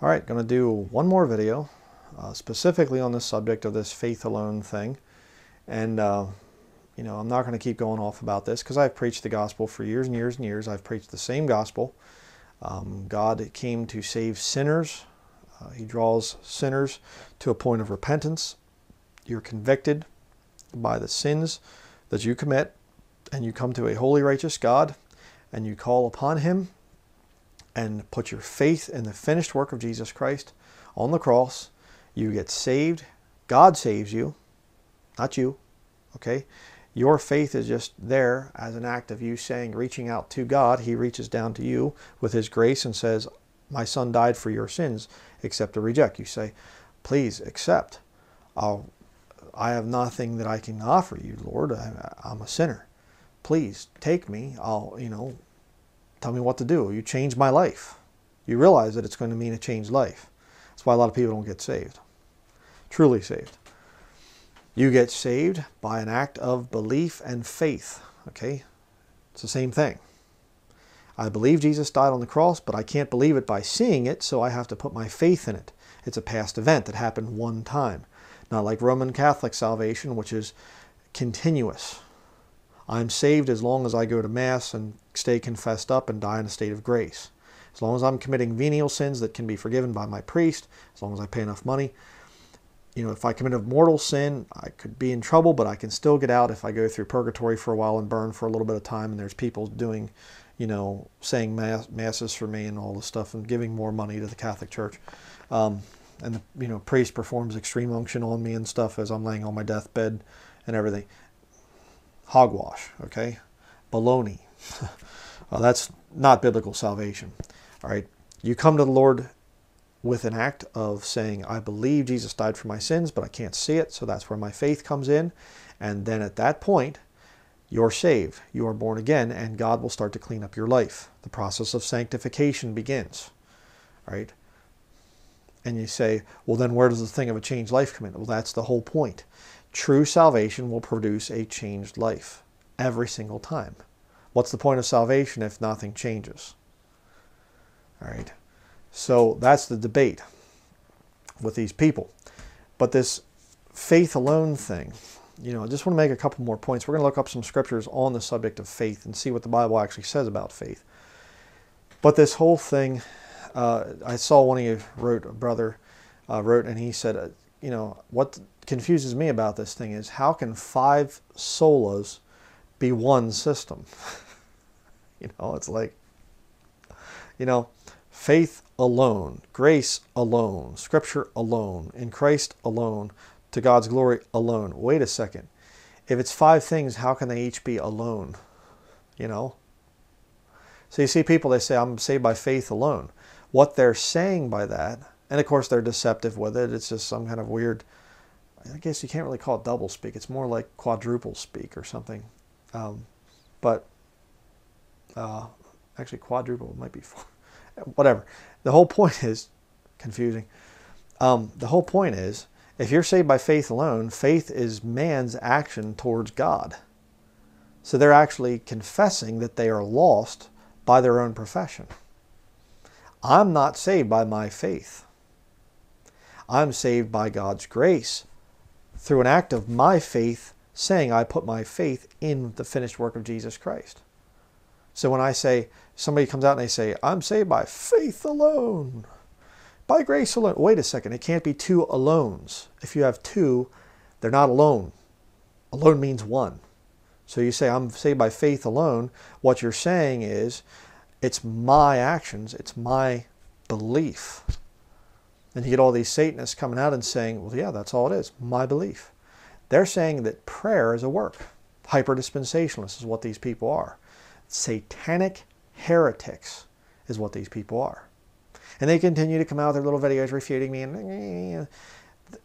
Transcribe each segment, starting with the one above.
All right, going to do one more video uh, specifically on the subject of this faith alone thing. And, uh, you know, I'm not going to keep going off about this because I've preached the gospel for years and years and years. I've preached the same gospel. Um, God came to save sinners. Uh, he draws sinners to a point of repentance. You're convicted by the sins that you commit, and you come to a holy, righteous God, and you call upon Him and put your faith in the finished work of Jesus Christ on the cross, you get saved. God saves you, not you. Okay? Your faith is just there as an act of you saying, reaching out to God. He reaches down to you with His grace and says, My son died for your sins. Accept or reject. You say, Please accept. I'll, I have nothing that I can offer you, Lord. I, I'm a sinner. Please take me. I'll, you know, Tell me what to do. You change my life. You realize that it's going to mean a changed life. That's why a lot of people don't get saved. Truly saved. You get saved by an act of belief and faith. Okay? It's the same thing. I believe Jesus died on the cross, but I can't believe it by seeing it, so I have to put my faith in it. It's a past event that happened one time. Not like Roman Catholic salvation, which is continuous. I'm saved as long as I go to Mass and stay confessed up and die in a state of grace. As long as I'm committing venial sins that can be forgiven by my priest, as long as I pay enough money. You know, if I commit a mortal sin, I could be in trouble, but I can still get out if I go through purgatory for a while and burn for a little bit of time. And there's people doing, you know, saying mass, masses for me and all this stuff and giving more money to the Catholic Church. Um, and the you know priest performs extreme unction on me and stuff as I'm laying on my deathbed and everything hogwash, okay? Baloney. well, that's not biblical salvation. All right. You come to the Lord with an act of saying, I believe Jesus died for my sins, but I can't see it. So that's where my faith comes in. And then at that point, you're saved. You are born again, and God will start to clean up your life. The process of sanctification begins. Right? And you say, well, then where does the thing of a changed life come in? Well, that's the whole point. True salvation will produce a changed life every single time. What's the point of salvation if nothing changes? All right. So that's the debate with these people. But this faith alone thing, you know, I just want to make a couple more points. We're going to look up some scriptures on the subject of faith and see what the Bible actually says about faith. But this whole thing, uh, I saw one of you wrote, a brother uh, wrote, and he said, uh, you know, what confuses me about this thing is how can five solas be one system? you know, it's like, you know, faith alone, grace alone, scripture alone, in Christ alone, to God's glory alone. Wait a second. If it's five things, how can they each be alone? You know? So you see people, they say, I'm saved by faith alone. What they're saying by that, and of course they're deceptive with it, it's just some kind of weird I guess you can't really call it double speak. It's more like quadruple speak or something. Um, but uh, actually, quadruple might be four. Whatever. The whole point is confusing. Um, the whole point is if you're saved by faith alone, faith is man's action towards God. So they're actually confessing that they are lost by their own profession. I'm not saved by my faith. I'm saved by God's grace through an act of my faith, saying I put my faith in the finished work of Jesus Christ. So when I say, somebody comes out and they say, I'm saved by faith alone, by grace alone. Wait a second, it can't be two alones. If you have two, they're not alone. Alone means one. So you say, I'm saved by faith alone. What you're saying is, it's my actions, it's my belief. And you get all these Satanists coming out and saying, well, yeah, that's all it is, my belief. They're saying that prayer is a work. Hyperdispensationalists is what these people are. Satanic heretics is what these people are. And they continue to come out with their little videos refuting me. And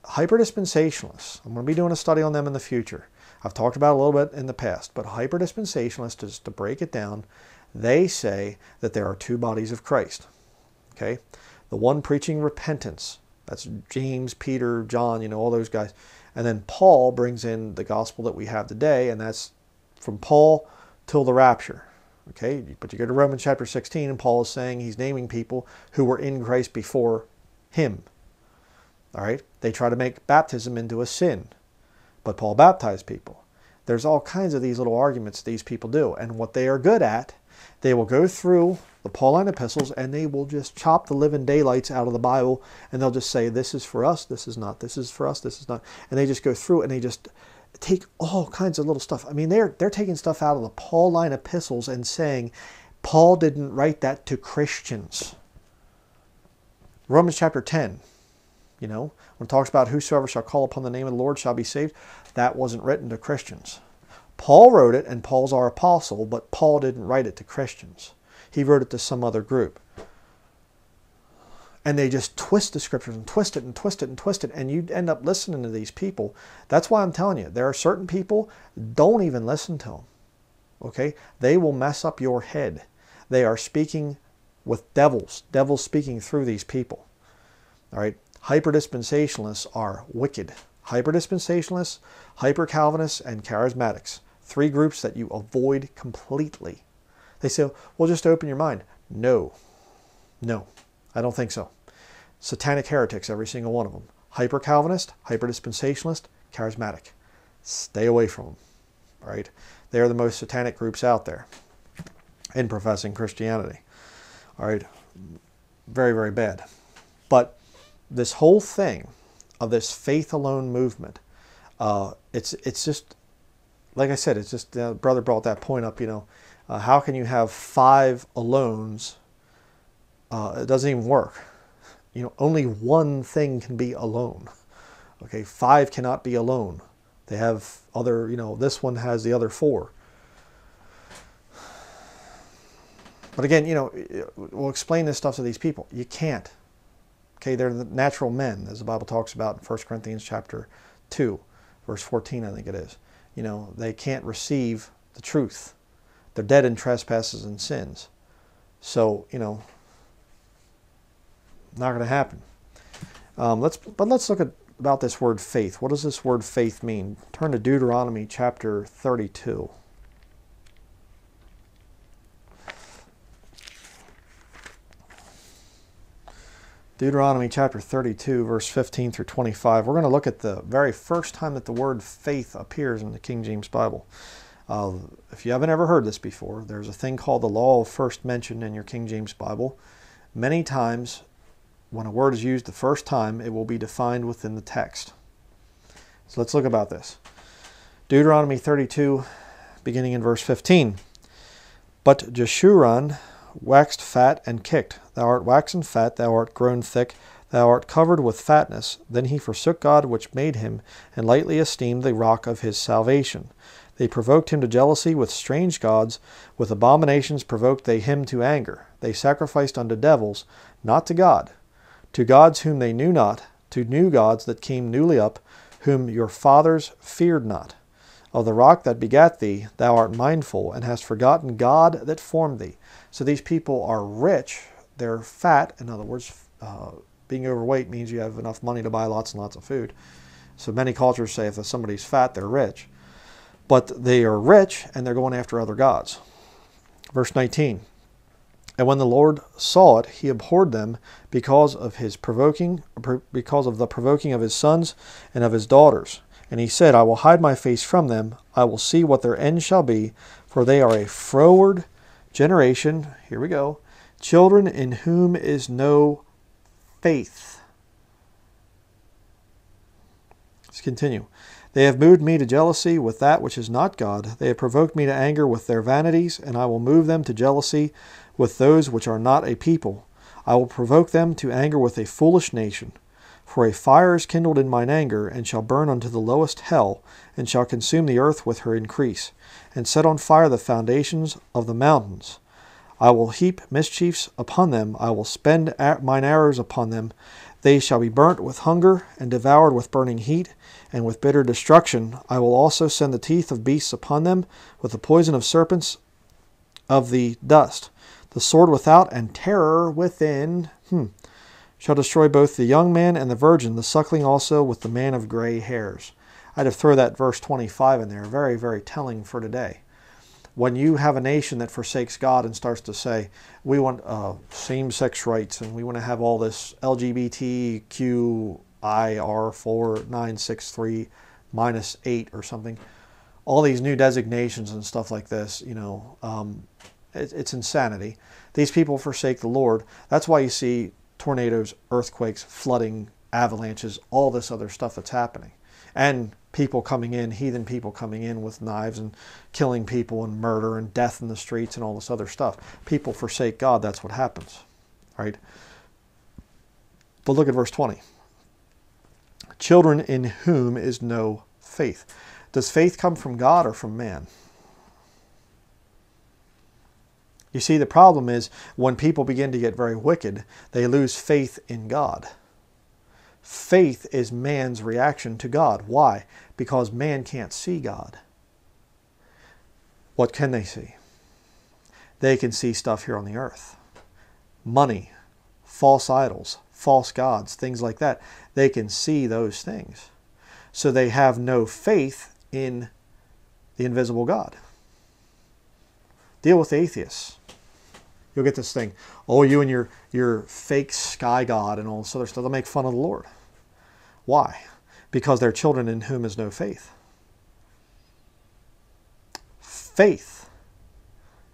hyperdispensationalists, I'm going to be doing a study on them in the future. I've talked about a little bit in the past, but hyperdispensationalists, just to break it down, they say that there are two bodies of Christ. Okay? The one preaching repentance. That's James, Peter, John, you know, all those guys. And then Paul brings in the gospel that we have today, and that's from Paul till the rapture. Okay, but you go to Romans chapter 16, and Paul is saying he's naming people who were in Christ before him. All right? They try to make baptism into a sin. But Paul baptized people. There's all kinds of these little arguments these people do. And what they are good at, they will go through the Pauline epistles and they will just chop the living daylights out of the Bible and they'll just say, this is for us, this is not, this is for us, this is not. And they just go through and they just take all kinds of little stuff. I mean, they're, they're taking stuff out of the Pauline epistles and saying, Paul didn't write that to Christians. Romans chapter 10, you know, when it talks about whosoever shall call upon the name of the Lord shall be saved, that wasn't written to Christians. Paul wrote it, and Paul's our apostle, but Paul didn't write it to Christians. He wrote it to some other group. And they just twist the scriptures and twist it and twist it and twist it, and you end up listening to these people. That's why I'm telling you, there are certain people, don't even listen to them. Okay? They will mess up your head. They are speaking with devils, devils speaking through these people. All right? Hyperdispensationalists are wicked. Hyperdispensationalists, hyper Calvinists, and charismatics. Three groups that you avoid completely. They say, well, just open your mind. No. No. I don't think so. Satanic heretics, every single one of them. Hyper Calvinist, hyper dispensationalist, charismatic. Stay away from them. Right? They are the most satanic groups out there in professing Christianity. All right? Very, very bad. But this whole thing of this faith alone movement, uh, it's it's just like I said, it's just uh, brother brought that point up. You know, uh, how can you have five alones? Uh, it doesn't even work. You know, only one thing can be alone. Okay, five cannot be alone. They have other. You know, this one has the other four. But again, you know, we'll explain this stuff to these people. You can't. Okay, they're the natural men, as the Bible talks about in 1 Corinthians chapter 2, verse 14, I think it is. You know, they can't receive the truth. They're dead in trespasses and sins. So, you know, not going to happen. Um, let's, but let's look at about this word faith. What does this word faith mean? Turn to Deuteronomy chapter 32. Deuteronomy chapter 32, verse 15 through 25. We're going to look at the very first time that the word faith appears in the King James Bible. Uh, if you haven't ever heard this before, there's a thing called the law of first mention in your King James Bible. Many times, when a word is used the first time, it will be defined within the text. So let's look about this. Deuteronomy 32, beginning in verse 15. But Jeshurun waxed fat and kicked. Thou art waxen fat, thou art grown thick, thou art covered with fatness. Then he forsook God which made him, and lightly esteemed the rock of his salvation. They provoked him to jealousy with strange gods, with abominations provoked they him to anger. They sacrificed unto devils, not to God, to gods whom they knew not, to new gods that came newly up, whom your fathers feared not. Of the rock that begat thee, thou art mindful, and hast forgotten God that formed thee. So these people are rich, they're fat. In other words, uh, being overweight means you have enough money to buy lots and lots of food. So many cultures say if somebody's fat, they're rich. But they are rich and they're going after other gods. Verse 19. And when the Lord saw it, he abhorred them because of his provoking, because of the provoking of his sons and of his daughters. And he said, I will hide my face from them. I will see what their end shall be, for they are a froward generation. Here we go. Children in whom is no faith. Let's continue. They have moved me to jealousy with that which is not God. They have provoked me to anger with their vanities, and I will move them to jealousy with those which are not a people. I will provoke them to anger with a foolish nation. For a fire is kindled in mine anger, and shall burn unto the lowest hell, and shall consume the earth with her increase, and set on fire the foundations of the mountains. I will heap mischiefs upon them, I will spend mine arrows upon them. They shall be burnt with hunger, and devoured with burning heat, and with bitter destruction. I will also send the teeth of beasts upon them, with the poison of serpents of the dust. The sword without, and terror within. Hmm shall destroy both the young man and the virgin, the suckling also with the man of gray hairs. I'd have throw that verse 25 in there. Very, very telling for today. When you have a nation that forsakes God and starts to say, we want uh, same sex rights and we want to have all this LGBTQIR4963 minus 8 or something, all these new designations and stuff like this, you know, um, it, it's insanity. These people forsake the Lord. That's why you see tornadoes, earthquakes, flooding, avalanches, all this other stuff that's happening. And people coming in, heathen people coming in with knives and killing people and murder and death in the streets and all this other stuff. People forsake God, that's what happens. Right? But look at verse 20. Children in whom is no faith. Does faith come from God or from man? You see, the problem is when people begin to get very wicked, they lose faith in God. Faith is man's reaction to God. Why? Because man can't see God. What can they see? They can see stuff here on the earth money, false idols, false gods, things like that. They can see those things. So they have no faith in the invisible God. Deal with atheists. You'll get this thing. Oh, you and your, your fake sky god and all this other stuff. They'll make fun of the Lord. Why? Because they're children in whom is no faith. Faith,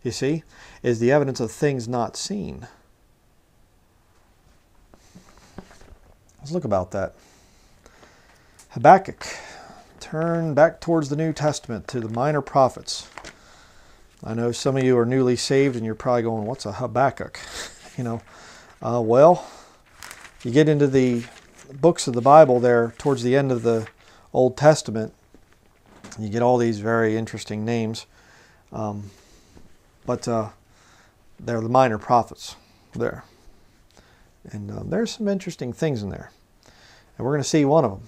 you see, is the evidence of things not seen. Let's look about that. Habakkuk. Turn back towards the New Testament to the minor prophets. I know some of you are newly saved and you're probably going, what's a Habakkuk? you know, uh, well, you get into the books of the Bible there towards the end of the Old Testament, you get all these very interesting names. Um, but uh, they're the minor prophets there. And uh, there's some interesting things in there. And we're going to see one of them.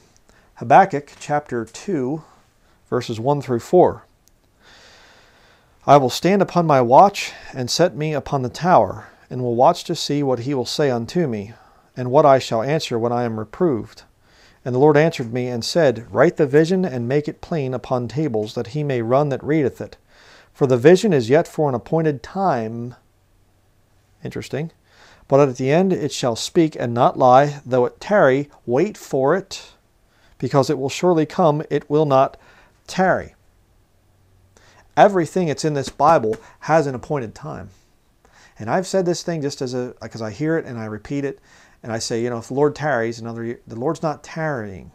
Habakkuk chapter 2, verses 1 through 4. I will stand upon my watch and set me upon the tower, and will watch to see what he will say unto me, and what I shall answer when I am reproved. And the Lord answered me and said, Write the vision and make it plain upon tables, that he may run that readeth it. For the vision is yet for an appointed time. Interesting. But at the end it shall speak and not lie, though it tarry, wait for it, because it will surely come, it will not tarry everything that's in this Bible has an appointed time. And I've said this thing just as a because I hear it and I repeat it, and I say, you know, if the Lord tarries another year, the Lord's not tarrying.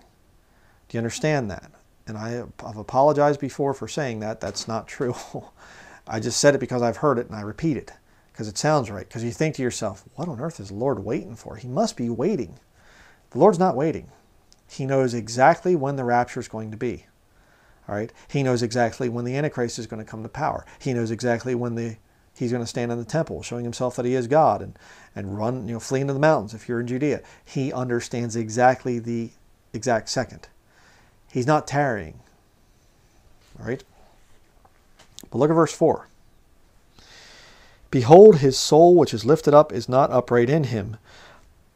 Do you understand that? And I, I've apologized before for saying that. That's not true. I just said it because I've heard it and I repeat it because it sounds right. Because you think to yourself, what on earth is the Lord waiting for? He must be waiting. The Lord's not waiting. He knows exactly when the rapture is going to be. All right. He knows exactly when the Antichrist is going to come to power. He knows exactly when the he's going to stand in the temple, showing himself that he is God and, and run, you know, flee into the mountains if you're in Judea. He understands exactly the exact second. He's not tarrying. All right. But look at verse 4. Behold, his soul which is lifted up is not upright in him,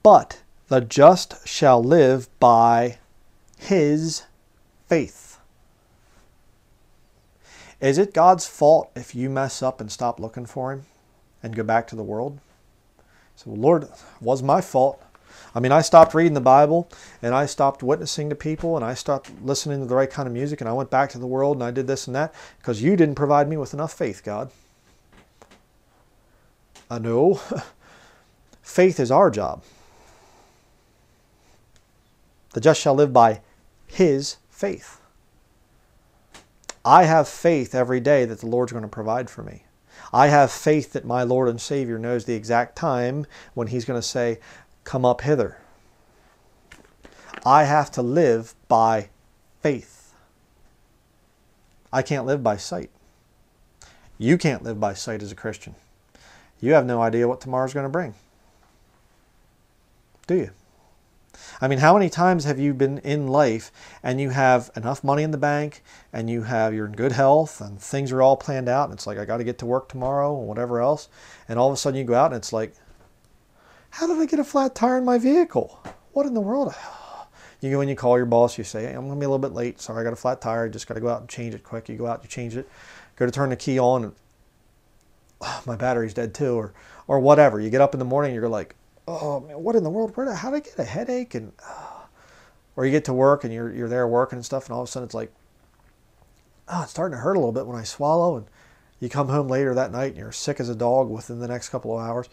but the just shall live by his faith. Is it God's fault if you mess up and stop looking for Him and go back to the world? So, Lord, was my fault. I mean, I stopped reading the Bible and I stopped witnessing to people and I stopped listening to the right kind of music and I went back to the world and I did this and that because you didn't provide me with enough faith, God. I know. faith is our job. The just shall live by his faith. I have faith every day that the Lord's going to provide for me. I have faith that my Lord and Savior knows the exact time when He's going to say, Come up hither. I have to live by faith. I can't live by sight. You can't live by sight as a Christian. You have no idea what tomorrow's going to bring. Do you? I mean, how many times have you been in life and you have enough money in the bank and you have you're in good health and things are all planned out and it's like I got to get to work tomorrow or whatever else and all of a sudden you go out and it's like how did I get a flat tire in my vehicle? What in the world? You go and you call your boss, you say, I'm going to be a little bit late. Sorry, I got a flat tire. Just got to go out and change it quick. You go out, you change it. go to turn the key on, and oh, my battery's dead too, or or whatever. You get up in the morning, you're like, oh man, what in the world? Where did, how did I get a headache? And uh, or you get to work and you're you're there working and stuff, and all of a sudden it's like, oh, it's starting to hurt a little bit when I swallow, and you come home later that night and you're sick as a dog within the next couple of hours.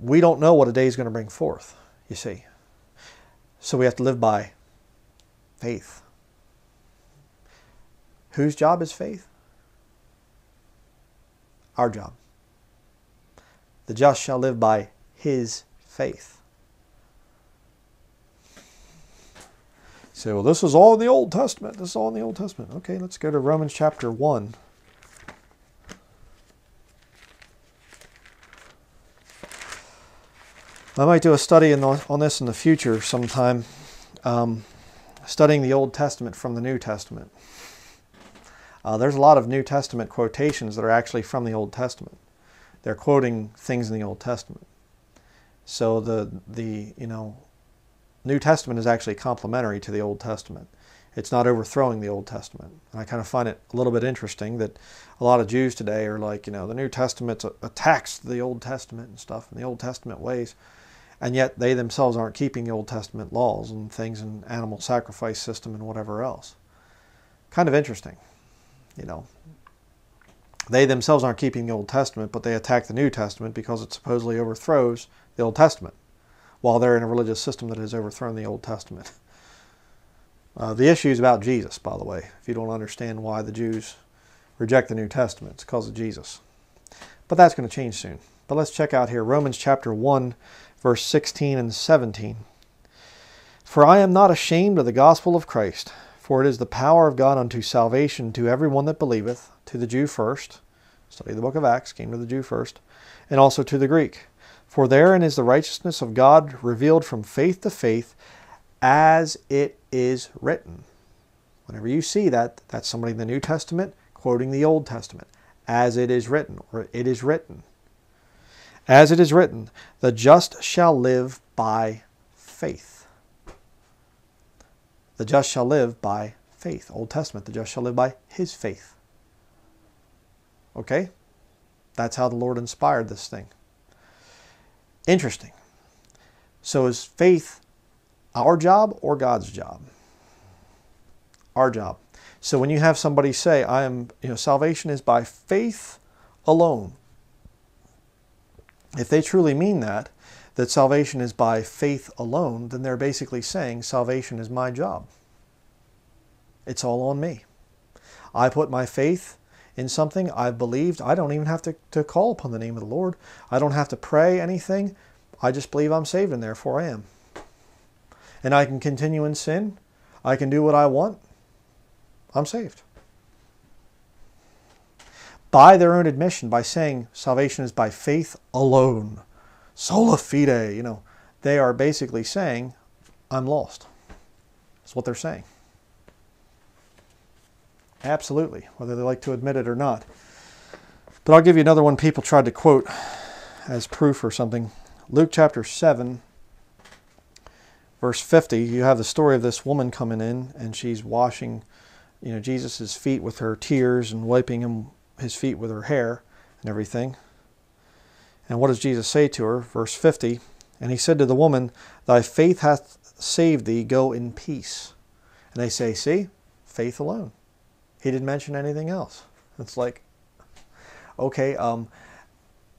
We don't know what a day is going to bring forth, you see. So we have to live by faith. Whose job is faith? Our job. The just shall live by his faith. So, well, this is all in the Old Testament. This is all in the Old Testament. Okay, let's go to Romans chapter 1. I might do a study the, on this in the future sometime, um, studying the Old Testament from the New Testament. Uh, there's a lot of New Testament quotations that are actually from the Old Testament. They're quoting things in the Old Testament. So the the you know New Testament is actually complementary to the Old Testament. It's not overthrowing the Old Testament. And I kind of find it a little bit interesting that a lot of Jews today are like, you know, the New Testament attacks the Old Testament and stuff and the Old Testament ways and yet they themselves aren't keeping the Old Testament laws and things and animal sacrifice system and whatever else. Kind of interesting, you know. They themselves aren't keeping the Old Testament, but they attack the New Testament because it supposedly overthrows the Old Testament, while they're in a religious system that has overthrown the Old Testament. Uh, the issue is about Jesus, by the way. If you don't understand why the Jews reject the New Testament, it's because of Jesus. But that's going to change soon. But let's check out here Romans chapter 1, verse 16 and 17. For I am not ashamed of the gospel of Christ, for it is the power of God unto salvation to every one that believeth, to the Jew first, study the book of Acts, came to the Jew first, and also to the Greek. For therein is the righteousness of God revealed from faith to faith, as it is written. Whenever you see that, that's somebody in the New Testament quoting the Old Testament. As it is written, or it is written. As it is written, the just shall live by faith. The just shall live by faith. Old Testament, the just shall live by his faith. Okay? That's how the Lord inspired this thing. Interesting. So is faith our job or God's job? Our job. So when you have somebody say, I am, you know, salvation is by faith alone, if they truly mean that, that salvation is by faith alone, then they're basically saying salvation is my job. It's all on me. I put my faith in something I've believed. I don't even have to, to call upon the name of the Lord. I don't have to pray anything. I just believe I'm saved and therefore I am. And I can continue in sin. I can do what I want. I'm saved by their own admission by saying salvation is by faith alone. Sola fide, you know, they are basically saying, I'm lost. That's what they're saying. Absolutely, whether they like to admit it or not. But I'll give you another one people tried to quote as proof or something. Luke chapter 7, verse 50, you have the story of this woman coming in and she's washing, you know, Jesus' feet with her tears and wiping him his feet with her hair and everything. And what does Jesus say to her? Verse 50 And he said to the woman, Thy faith hath saved thee, go in peace. And they say, See, faith alone. He didn't mention anything else. It's like, okay, um,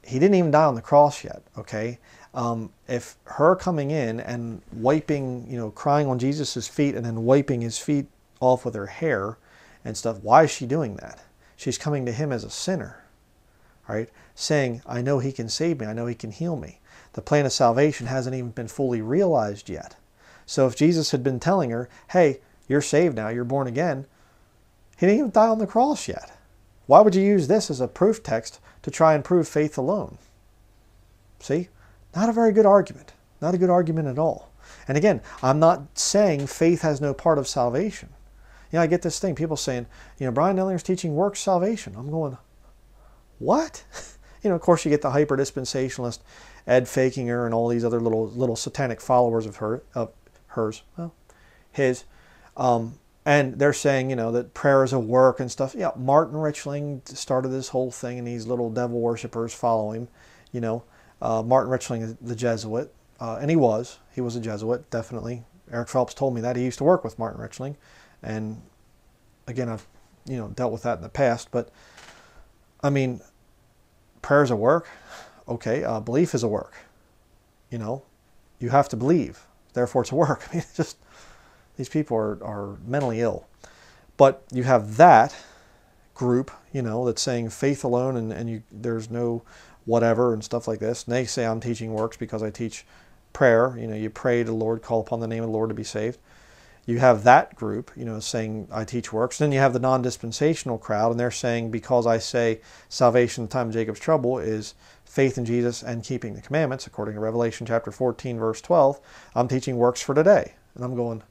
he didn't even die on the cross yet, okay? Um, if her coming in and wiping, you know, crying on Jesus' feet and then wiping his feet off with her hair and stuff, why is she doing that? She's coming to him as a sinner, right? Saying, I know he can save me. I know he can heal me. The plan of salvation hasn't even been fully realized yet. So if Jesus had been telling her, hey, you're saved now, you're born again, he didn't even die on the cross yet. Why would you use this as a proof text to try and prove faith alone? See? Not a very good argument. Not a good argument at all. And again, I'm not saying faith has no part of salvation. You know, I get this thing, people saying, you know, Bryan Denlinger's teaching works salvation. I'm going, what? you know, of course you get the hyper dispensationalist, Ed Fakinger, and all these other little little satanic followers of her of hers, well, his. Um, and they're saying, you know, that prayer is a work and stuff. Yeah, Martin Richling started this whole thing, and these little devil worshippers follow him. You know, uh, Martin Richling, the Jesuit, uh, and he was. He was a Jesuit, definitely. Eric Phelps told me that he used to work with Martin Richling, and again, I've you know dealt with that in the past. But I mean, prayer is a work. Okay, uh, belief is a work. You know, you have to believe. Therefore, it's a work. I mean, it's just these people are, are mentally ill. But you have that group, you know, that's saying faith alone and, and you, there's no whatever and stuff like this. And they say I'm teaching works because I teach prayer. You know, you pray to the Lord, call upon the name of the Lord to be saved. You have that group, you know, saying I teach works. Then you have the non-dispensational crowd, and they're saying because I say salvation in the time of Jacob's trouble is faith in Jesus and keeping the commandments, according to Revelation chapter 14, verse 12, I'm teaching works for today. And I'm going,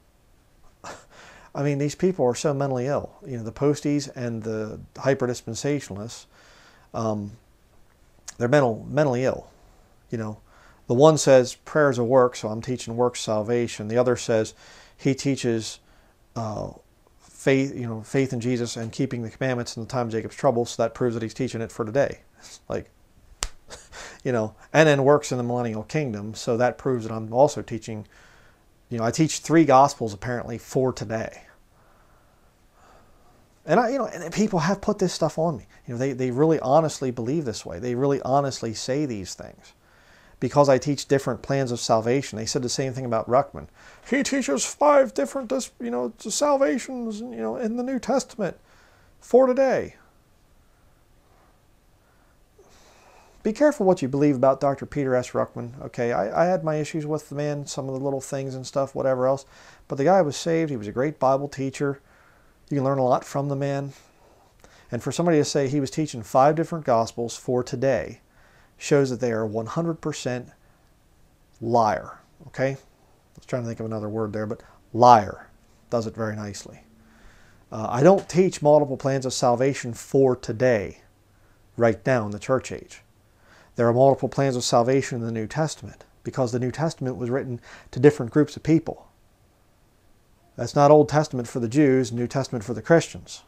I mean, these people are so mentally ill. You know, the posties and the hyper dispensationalists, um, they're mental, mentally ill. You know, the one says prayer is a work, so I'm teaching works salvation. The other says he teaches uh, faith, you know, faith in Jesus and keeping the commandments in the time of Jacob's trouble. So that proves that he's teaching it for today. like, you know, and then works in the millennial kingdom. So that proves that I'm also teaching you know, I teach three gospels apparently for today. And I, you know, and people have put this stuff on me. You know, they, they really honestly believe this way. They really honestly say these things. Because I teach different plans of salvation. They said the same thing about Ruckman. He teaches five different, you know, salvations, you know, in the New Testament for today. Be careful what you believe about Dr. Peter S. Ruckman. Okay, I, I, had my issues with the man, some of the little things and stuff, whatever else. But the guy was saved. He was a great Bible teacher. You can learn a lot from the man. And for somebody to say he was teaching five different gospels for today shows that they are 100% liar. Okay? I was trying to think of another word there, but liar does it very nicely. Uh, I don't teach multiple plans of salvation for today, right now in the church age. There are multiple plans of salvation in the New Testament because the New Testament was written to different groups of people. That's not Old Testament for the Jews, New Testament for the Christians.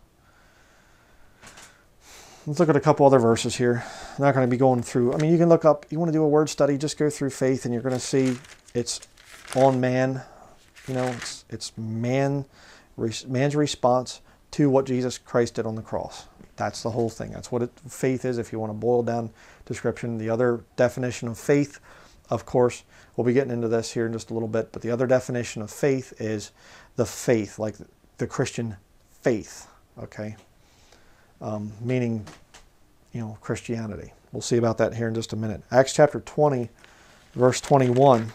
Let's look at a couple other verses here. I'm not going to be going through, I mean, you can look up, you want to do a word study, just go through faith and you're going to see it's on man. You know, it's, it's man, man's response to what Jesus Christ did on the cross. That's the whole thing. That's what it, faith is if you want to boil down description. The other definition of faith, of course, we'll be getting into this here in just a little bit, but the other definition of faith is the faith, like the Christian faith, okay? Um, meaning, you know, Christianity. We'll see about that here in just a minute. Acts chapter 20, verse 21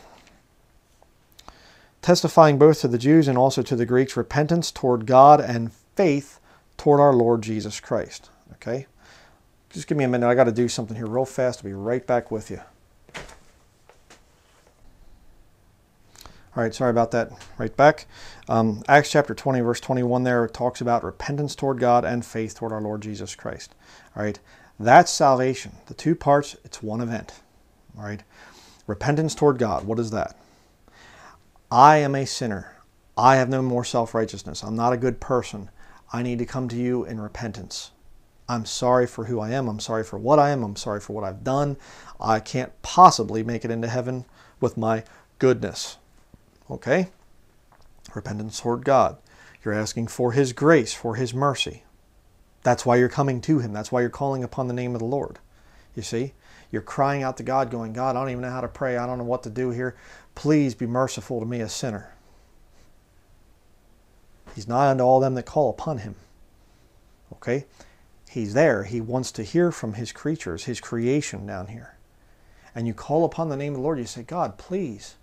testifying both to the Jews and also to the Greeks repentance toward God and faith toward our Lord Jesus Christ. Okay? Just give me a minute. I got to do something here real fast. I'll be right back with you. All right, sorry about that. Right back. Um, Acts chapter 20, verse 21 there talks about repentance toward God and faith toward our Lord Jesus Christ. All right, that's salvation. The two parts, it's one event. All right, repentance toward God, what is that? I am a sinner. I have no more self righteousness. I'm not a good person. I need to come to you in repentance. I'm sorry for who I am. I'm sorry for what I am. I'm sorry for what I've done. I can't possibly make it into heaven with my goodness. Okay? Repentance toward God. You're asking for His grace, for His mercy. That's why you're coming to Him. That's why you're calling upon the name of the Lord. You see? You're crying out to God, going, God, I don't even know how to pray. I don't know what to do here. Please be merciful to me, a sinner. He's nigh unto all them that call upon him. Okay? He's there. He wants to hear from his creatures, his creation down here. And you call upon the name of the Lord, you say, God, please.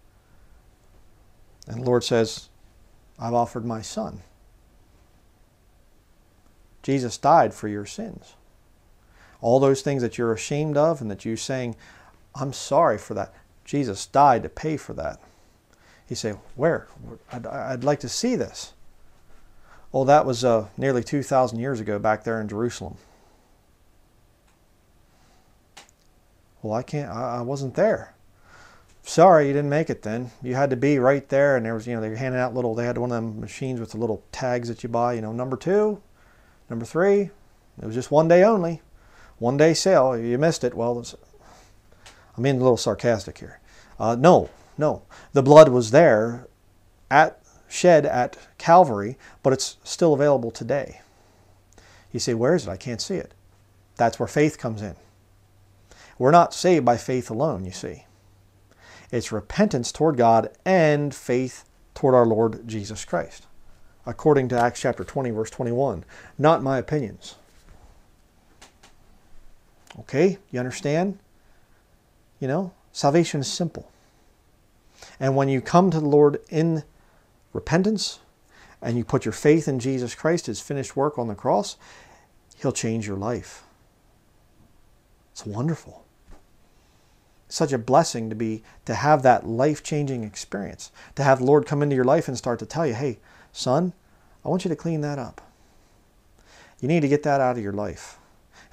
And the Lord says, I've offered my son. Jesus died for your sins. All those things that you're ashamed of and that you're saying, I'm sorry for that. Jesus died to pay for that. He say, Where? I'd, I'd like to see this. Well, that was uh, nearly 2,000 years ago back there in Jerusalem. Well, I can't, I, I wasn't there. sorry, you didn't make it then. You had to be right there, and there was, you know, they were handing out little, they had one of them machines with the little tags that you buy, you know, number two, number three. It was just one day only, one day sale. You missed it. Well, I'm being a little sarcastic here. Uh, no, no. The blood was there at shed at Calvary, but it's still available today. You say, where is it? I can't see it. That's where faith comes in. We're not saved by faith alone, you see. It's repentance toward God and faith toward our Lord Jesus Christ, according to Acts chapter 20, verse 21. Not my opinions. Okay, you understand? You know, salvation is simple. And when you come to the Lord in repentance and you put your faith in Jesus Christ, his finished work on the cross, he'll change your life. It's wonderful. Such a blessing to be to have that life-changing experience. To have the Lord come into your life and start to tell you, "Hey, son, I want you to clean that up. You need to get that out of your life."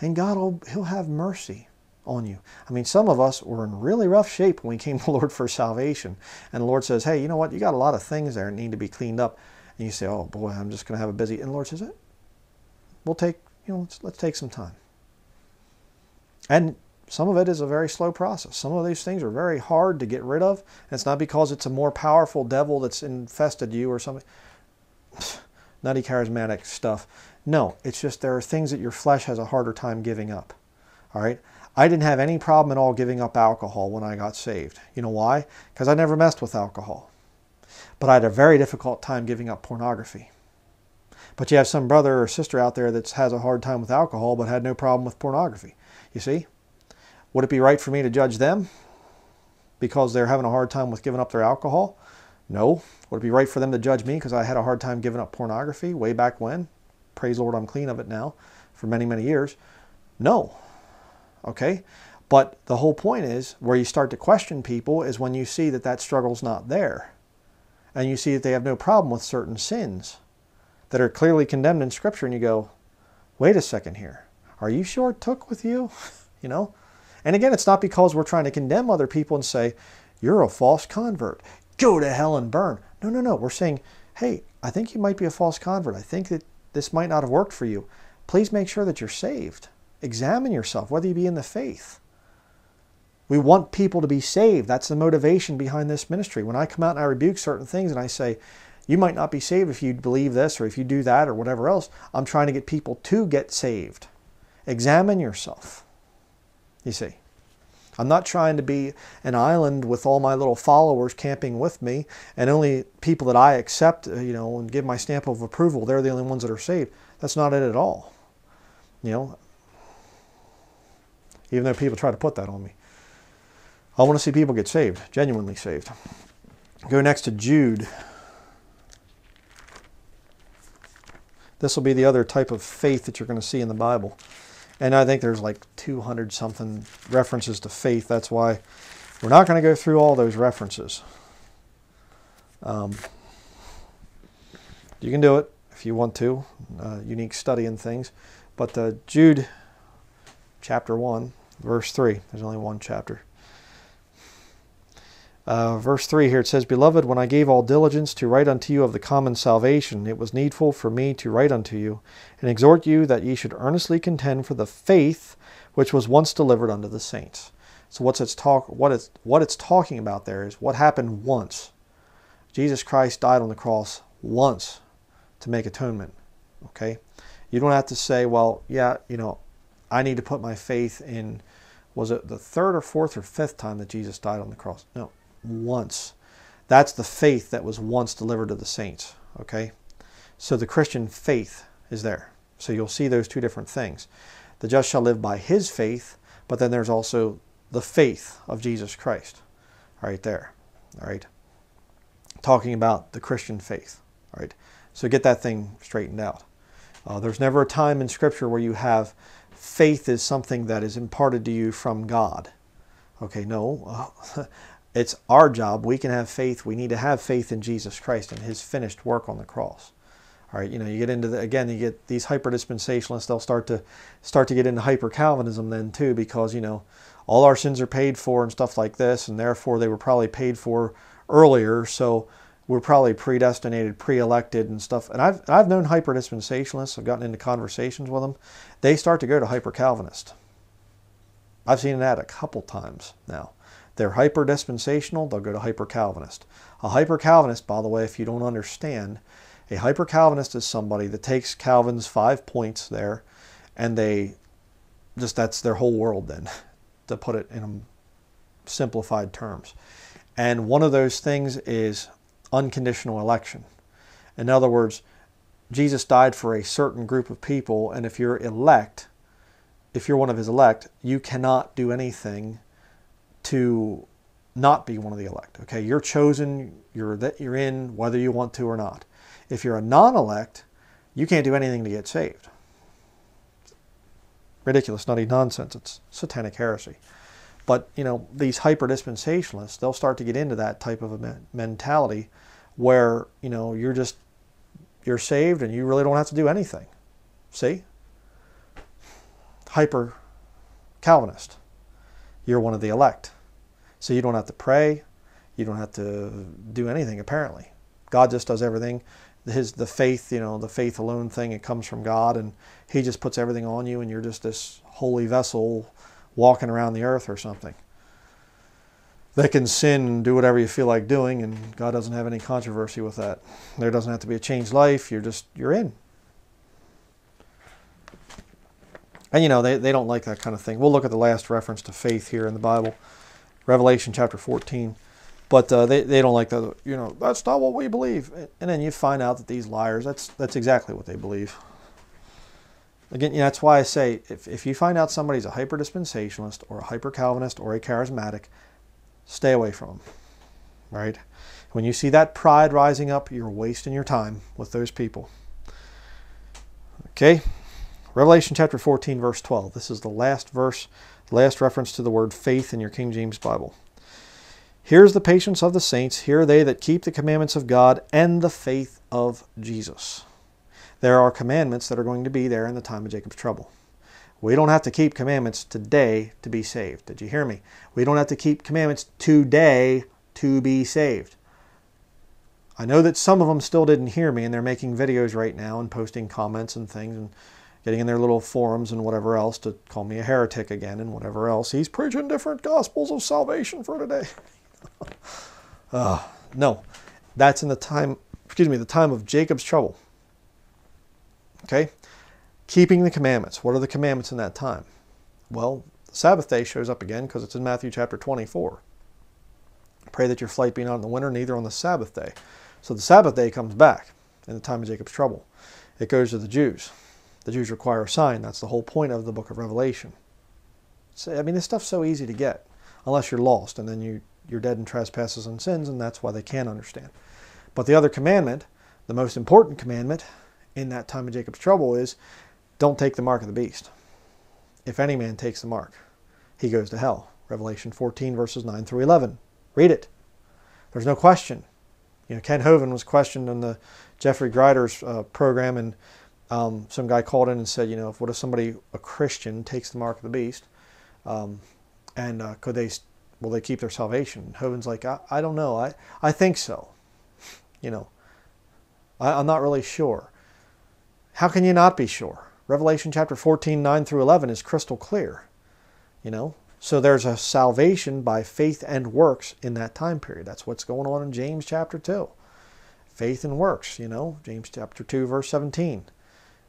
And God will he'll have mercy on you. I mean, some of us were in really rough shape when we came to the Lord for salvation. And the Lord says, hey, you know what? You got a lot of things there that need to be cleaned up. And you say, oh boy, I'm just going to have a busy. And the Lord says, eh, we'll take, you know, let's, let's take some time. And some of it is a very slow process. Some of these things are very hard to get rid of. And it's not because it's a more powerful devil that's infested you or something. Nutty charismatic stuff. No, it's just there are things that your flesh has a harder time giving up. All right? I didn't have any problem at all giving up alcohol when I got saved. You know why? Because I never messed with alcohol. But I had a very difficult time giving up pornography. But you have some brother or sister out there that has a hard time with alcohol but had no problem with pornography. You see? Would it be right for me to judge them because they're having a hard time with giving up their alcohol? No. Would it be right for them to judge me because I had a hard time giving up pornography way back when? Praise Lord, I'm clean of it now for many, many years. No. Okay? But the whole point is where you start to question people is when you see that that struggle's not there. And you see that they have no problem with certain sins that are clearly condemned in Scripture, and you go, wait a second here. Are you sure it took with you? you know? And again, it's not because we're trying to condemn other people and say, you're a false convert. Go to hell and burn. No, no, no. We're saying, hey, I think you might be a false convert. I think that this might not have worked for you. Please make sure that you're saved. Examine yourself, whether you be in the faith. We want people to be saved. That's the motivation behind this ministry. When I come out and I rebuke certain things and I say, you might not be saved if you believe this or if you do that or whatever else, I'm trying to get people to get saved. Examine yourself. You see. I'm not trying to be an island with all my little followers camping with me and only people that I accept, uh, you know, and give my stamp of approval, they're the only ones that are saved. That's not it at all. You know, even though people try to put that on me. I want to see people get saved, genuinely saved. Go next to Jude. This will be the other type of faith that you're going to see in the Bible. And I think there's like 200 something references to faith. That's why we're not going to go through all those references. Um, you can do it if you want to, uh, unique study and things. But uh, Jude chapter 1, verse 3. There's only one chapter. Uh, verse 3 here it says, Beloved, when I gave all diligence to write unto you of the common salvation, it was needful for me to write unto you, and exhort you that ye should earnestly contend for the faith which was once delivered unto the saints. So what's it's talk what it's what it's talking about there is what happened once. Jesus Christ died on the cross once to make atonement. Okay? You don't have to say, well, yeah, you know, I need to put my faith in, was it the third or fourth or fifth time that Jesus died on the cross? No, once. That's the faith that was once delivered to the saints. Okay? So the Christian faith is there. So you'll see those two different things. The just shall live by his faith, but then there's also the faith of Jesus Christ. Right there. All right. Talking about the Christian faith. All right. So get that thing straightened out. Uh, there's never a time in Scripture where you have faith is something that is imparted to you from God. Okay, no. It's our job. We can have faith. We need to have faith in Jesus Christ and his finished work on the cross. All right, you know, you get into the, again, you get these hyper dispensationalists, they'll start to start to get into hyper Calvinism then too, because, you know, all our sins are paid for and stuff like this, and therefore they were probably paid for earlier, so we're probably predestinated, pre-elected and stuff. And I've, I've known hyper-dispensationalists, I've gotten into conversations with them, they start to go to hyper-Calvinist. I've seen that a couple times now. They're hyper-dispensational, they'll go to hyper-Calvinist. A hyper-Calvinist, by the way, if you don't understand, a hyper-Calvinist is somebody that takes Calvin's five points there and they just, that's their whole world then, to put it in simplified terms. And one of those things is unconditional election. In other words, Jesus died for a certain group of people, and if you're elect, if you're one of his elect, you cannot do anything to not be one of the elect. Okay, you're chosen, you're that you're in whether you want to or not. If you're a non-elect, you can't do anything to get saved. Ridiculous, nutty nonsense. It's satanic heresy. But you know these hyper dispensationalists, they'll start to get into that type of a mentality, where you know you're just you're saved and you really don't have to do anything. See? Hyper Calvinist. You're one of the elect. So you don't have to pray. You don't have to do anything apparently. God just does everything. His the faith, you know, the faith alone thing, it comes from God and he just puts everything on you and you're just this holy vessel walking around the earth or something. They can sin and do whatever you feel like doing and God doesn't have any controversy with that. There doesn't have to be a changed life. You're just you're in. And you know, they, they don't like that kind of thing. We'll look at the last reference to faith here in the Bible. Revelation chapter 14. But uh, they, they don't like that, you know, that's not what we believe. And then you find out that these liars, that's, that's exactly what they believe. Again, you know, that's why I say if, if you find out somebody's a hyper dispensationalist or a hyper Calvinist or a charismatic, stay away from them. Right? When you see that pride rising up, you're wasting your time with those people. Okay? Revelation chapter 14, verse 12. This is the last verse Last reference to the word faith in your King James Bible. Here's the patience of the saints. Here are they that keep the commandments of God and the faith of Jesus. There are commandments that are going to be there in the time of Jacob's trouble. We don't have to keep commandments today to be saved. Did you hear me? We don't have to keep commandments today to be saved. I know that some of them still didn't hear me and they're making videos right now and posting comments and things and getting in their little forums and whatever else to call me a heretic again and whatever else. He's preaching different gospels of salvation for today. uh, no, that's in the time, excuse me, the time of Jacob's trouble. Okay? Keeping the commandments. What are the commandments in that time? Well, the Sabbath day shows up again because it's in Matthew chapter 24. Pray that your flight be not in the winter, neither on the Sabbath day. So the Sabbath day comes back in the time of Jacob's trouble. It goes to the Jews the Jews require a sign. That's the whole point of the book of Revelation. So, I mean, this stuff's so easy to get, unless you're lost, and then you, you're dead in trespasses and sins, and that's why they can't understand. But the other commandment, the most important commandment in that time of Jacob's trouble is don't take the mark of the beast. If any man takes the mark, he goes to hell. Revelation 14, verses 9 through 11. Read it. There's no question. You know, Kent Hovind was questioned on the Geoffrey Grider's uh, program, and um, some guy called in and said, you know, if what if somebody, a Christian, takes the mark of the beast, um, and uh, could they, will they keep their salvation? Hovind's like, I, I don't know. I, I think so. You know, I, I'm not really sure. How can you not be sure? Revelation chapter 14, 9 through 11 is crystal clear. You know, so there's a salvation by faith and works in that time period. That's what's going on in James chapter 2. Faith and works, you know, James chapter 2, verse 17.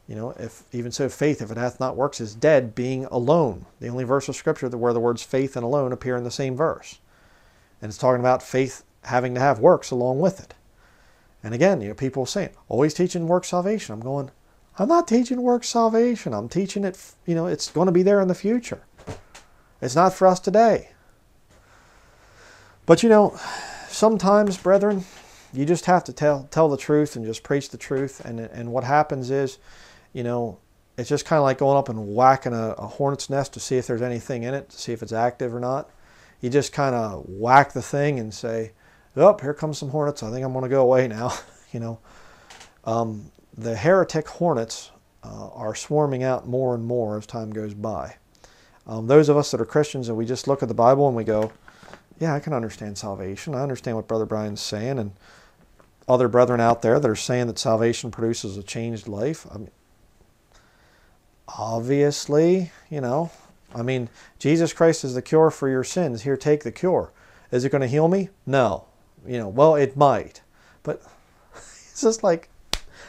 You know, if even so, faith, if it hath not works, is dead, being alone. The only verse of Scripture where the words faith and alone appear in the same verse. And it's talking about faith having to have works along with it. And again, you know, people saying, always teaching work salvation. I'm going, I'm not teaching work salvation. I'm teaching it, you know, it's going to be there in the future. It's not for us today. But you know, sometimes, brethren, you just have to tell tell the truth and just preach the truth. And and what happens is, you know, it's just kind of like going up and whacking a, a, hornet's nest to see if there's anything in it, to see if it's active or not. You just kind of whack the thing and say, "Oh, here comes some hornets. I think I'm going to go away now." you know, um, the heretic hornets uh, are swarming out more and more as time goes by. Um, those of us that are Christians and we just look at the Bible and we go, yeah, I can understand salvation. I understand what Brother Bryan's saying, and other brethren out there that are saying that salvation produces a changed life. I mean, obviously, you know, I mean, Jesus Christ is the cure for your sins. Here, take the cure. Is it going to heal me? No. You know, well, it might. But it's just like,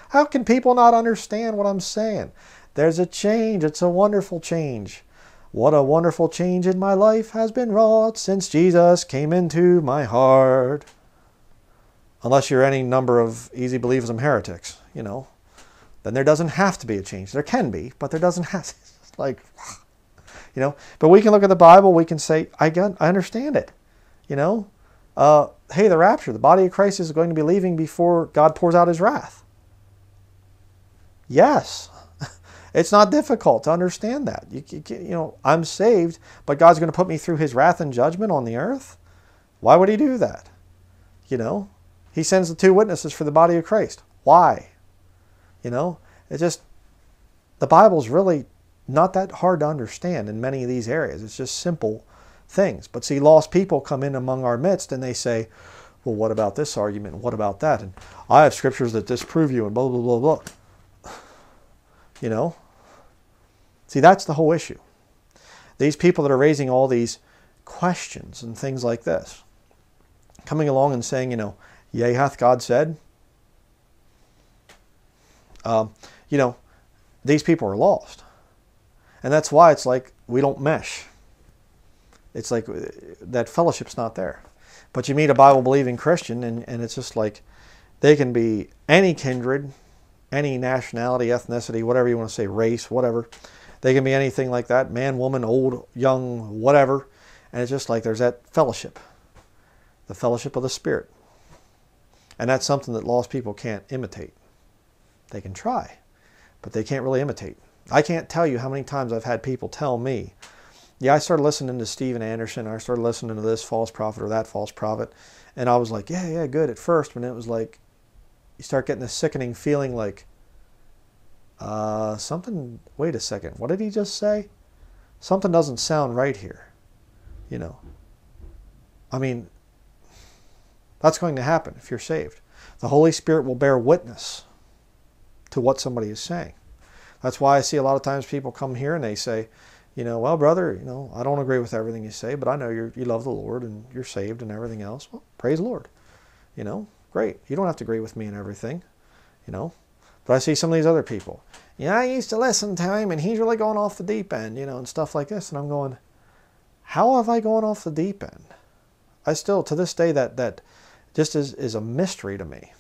how can people not understand what I'm saying? There's a change. It's a wonderful change. What a wonderful change in my life has been wrought since Jesus came into my heart. Unless you're any number of easy believers and heretics, you know, then there doesn't have to be a change. There can be, but there doesn't have to. It's like, you know, but we can look at the Bible, we can say, I, got, I understand it, you know. Uh, hey, the rapture, the body of Christ is going to be leaving before God pours out his wrath. Yes, it's not difficult to understand that. You, you, you, know, I'm saved, but God's going to put me through his wrath and judgment on the earth. Why would he do that? You know, he sends the two witnesses for the body of Christ. Why? You know, it's just, the Bible's really not that hard to understand in many of these areas. It's just simple things. But see, lost people come in among our midst and they say, well, what about this argument? What about that? And I have scriptures that disprove you and blah, blah, blah, blah. You know, See, that's the whole issue. These people that are raising all these questions and things like this, coming along and saying, you know, yea, hath God said? Um, you know, these people are lost. And that's why it's like we don't mesh. It's like uh, that fellowship's not there. But you meet a Bible believing Christian, and, and it's just like they can be any kindred, any nationality, ethnicity, whatever you want to say, race, whatever. They can be anything like that man, woman, old, young, whatever. And it's just like there's that fellowship, the fellowship of the Spirit. And that's something that lost people can't imitate. They can try, but they can't really imitate. I can't tell you how many times I've had people tell me, yeah, I started listening to Steven Anderson, I started listening to this false prophet or that false prophet, and I was like, yeah, yeah, good at first, but it was like, you start getting this sickening feeling like, uh, something, wait a second, what did he just say? Something doesn't sound right here. You know, I mean, that's going to happen if you're saved. The Holy Spirit will bear witness to what somebody is saying. That's why I see a lot of times people come here and they say, you know, well, brother, you know, I don't agree with everything you say, but I know you you love the Lord and you're saved and everything else. Well, praise the Lord. You know, great. You don't have to agree with me and everything. You know, but I see some of these other people. Yeah, I used to listen to him and he's really going off the deep end, you know, and stuff like this. And I'm going, how have I gone off the deep end? I still, to this day, that, that just is, is a mystery to me.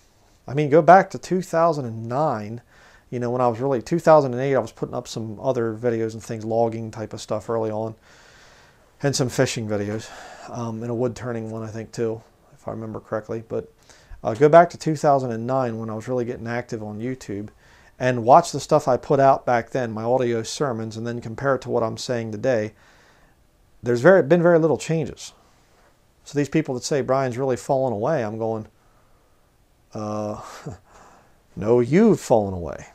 I mean, go back to 2009, you know, when I was really, 2008, I was putting up some other videos and things, logging type of stuff early on, and some fishing videos, um, and a wood turning one, I think, too, if I remember correctly. But uh, go back to 2009 when I was really getting active on YouTube and watch the stuff I put out back then, my audio sermons, and then compare it to what I'm saying today. There's very, been very little changes. So these people that say Bryan's really fallen away, I'm going, uh, no, you've fallen away.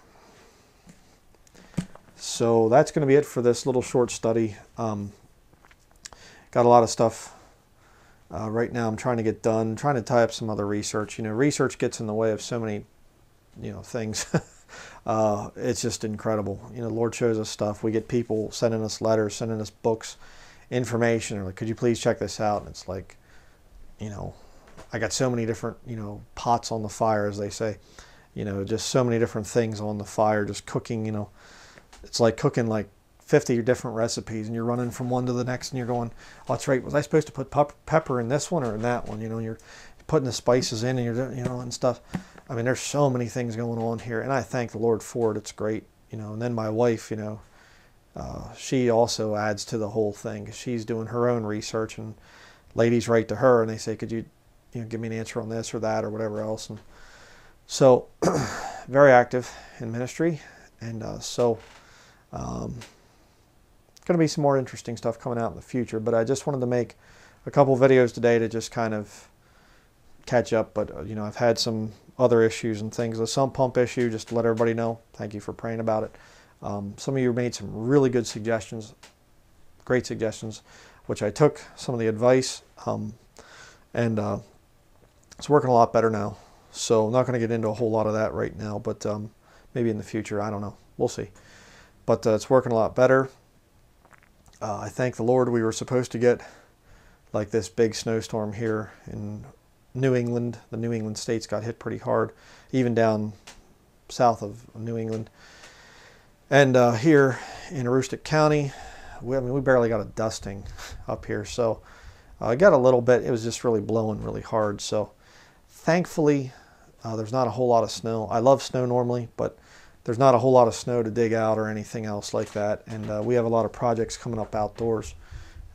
So that's going to be it for this little short study. Um, got a lot of stuff uh, right now I'm trying to get done, trying to tie up some other research. You know, research gets in the way of so many, you know, things. uh, it's just incredible. You know, Lord shows us stuff. We get people sending us letters, sending us books, information. Or like, could you please check this out? And it's like, you know, I got so many different, you know, pots on the fire, as they say. You know, just so many different things on the fire, just cooking. You know, it's like cooking like 50 different recipes and you're running from one to the next and you're going, oh, that's right. Was I supposed to put pepper in this one or in that one? You know, you're putting the spices in and you're, you know, and stuff. I mean, there's so many things going on here and I thank the Lord for it. It's great, you know, and then my wife, you know, uh, she also adds to the whole thing. She's doing her own research and ladies write to her and they say, could you, you know, give me an answer on this or that or whatever else. And so very active in ministry. And uh, so, um, going to be some more interesting stuff coming out in the future, but I just wanted to make a couple videos today to just kind of catch up. But, uh, you know, I've had some other issues and things. The sump pump issue, just to let everybody know. Thank you for praying about it. Um, some of you made some really good suggestions. great suggestions, which I took some of the advice, um, and uh, it's working a lot better now. So I'm not going to get into a whole lot of that right now, but um, maybe in the future, I don't know. We'll see. But uh, it's working a lot better. Uh, I thank the Lord we were supposed to get like this big snowstorm here in New England. The New England states got hit pretty hard, even down south of New England. And uh, here in Aroostook County, we, I mean, we barely got a dusting up here. So uh, I got a little bit. It was just really blowing really hard. So thankfully, uh, there's not a whole lot of snow. I love snow normally, but there's not a whole lot of snow to dig out or anything else like that. And uh, we have a lot of projects coming up outdoors,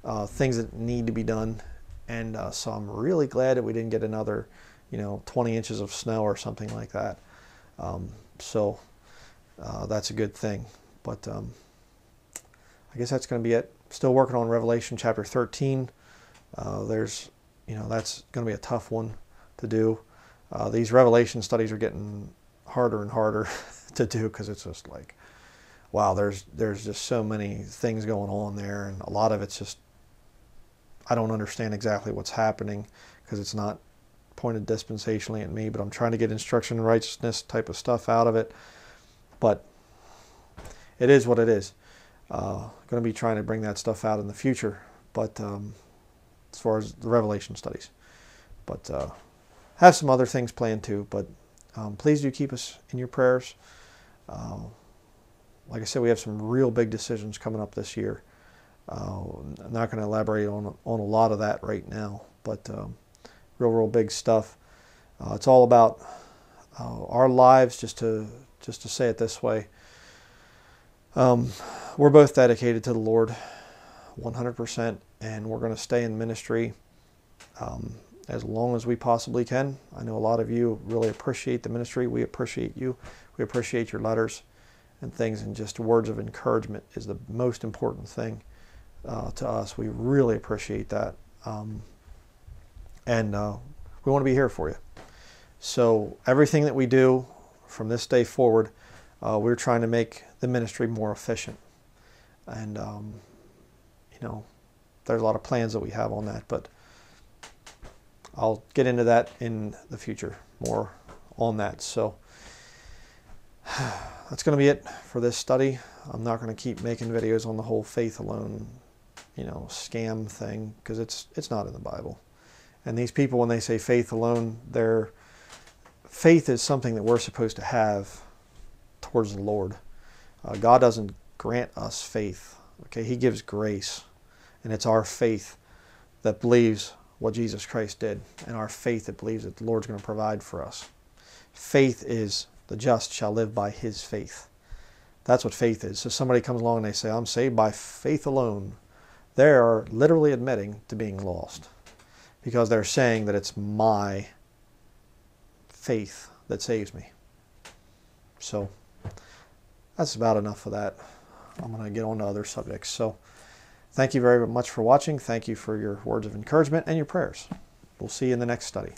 uh, things that need to be done. And uh, so I'm really glad that we didn't get another, you know, 20 inches of snow or something like that. Um, so uh, that's a good thing. But um, I guess that's going to be it. Still working on Revelation chapter 13. Uh, there's, you know, that's going to be a tough one to do. Uh, these Revelation studies are getting harder and harder to do because it's just like, wow, there's there's just so many things going on there, and a lot of it's just I don't understand exactly what's happening because it's not pointed dispensationally at me, but I'm trying to get instruction and righteousness type of stuff out of it. But it is what it is. Uh, going to be trying to bring that stuff out in the future, but um, as far as the Revelation studies, but uh, have some other things planned too. But um, please do keep us in your prayers. Uh, like I said, we have some real big decisions coming up this year. Uh, I'm not going to elaborate on on a lot of that right now, but um, real, real big stuff. Uh, it's all about uh, our lives. Just to just to say it this way, um, we're both dedicated to the Lord, 100%, and we're going to stay in ministry um, as long as we possibly can. I know a lot of you really appreciate the ministry. We appreciate you. We appreciate your letters and things, and just words of encouragement is the most important thing uh, to us. We really appreciate that. Um, and uh, we want to be here for you. So everything that we do from this day forward, uh, we're trying to make the ministry more efficient. And um, you know, there's a lot of plans that we have on that, but I'll get into that in the future more on that. So that's going to be it for this study. I'm not going to keep making videos on the whole faith alone, you know, scam thing because it's it's not in the Bible. And these people, when they say faith alone, their faith is something that we're supposed to have towards the Lord. Uh, God doesn't grant us faith. Okay, He gives grace, and it's our faith that believes what Jesus Christ did, and our faith that believes that the Lord's going to provide for us. Faith is the just shall live by His faith. That's what faith is. So somebody comes along and they say, "I'm saved by faith alone." They are literally admitting to being lost because they're saying that it's my faith that saves me. So that's about enough of that. I'm going to get on to other subjects. So thank you very much for watching. Thank you for your words of encouragement and your prayers. We'll see you in the next study.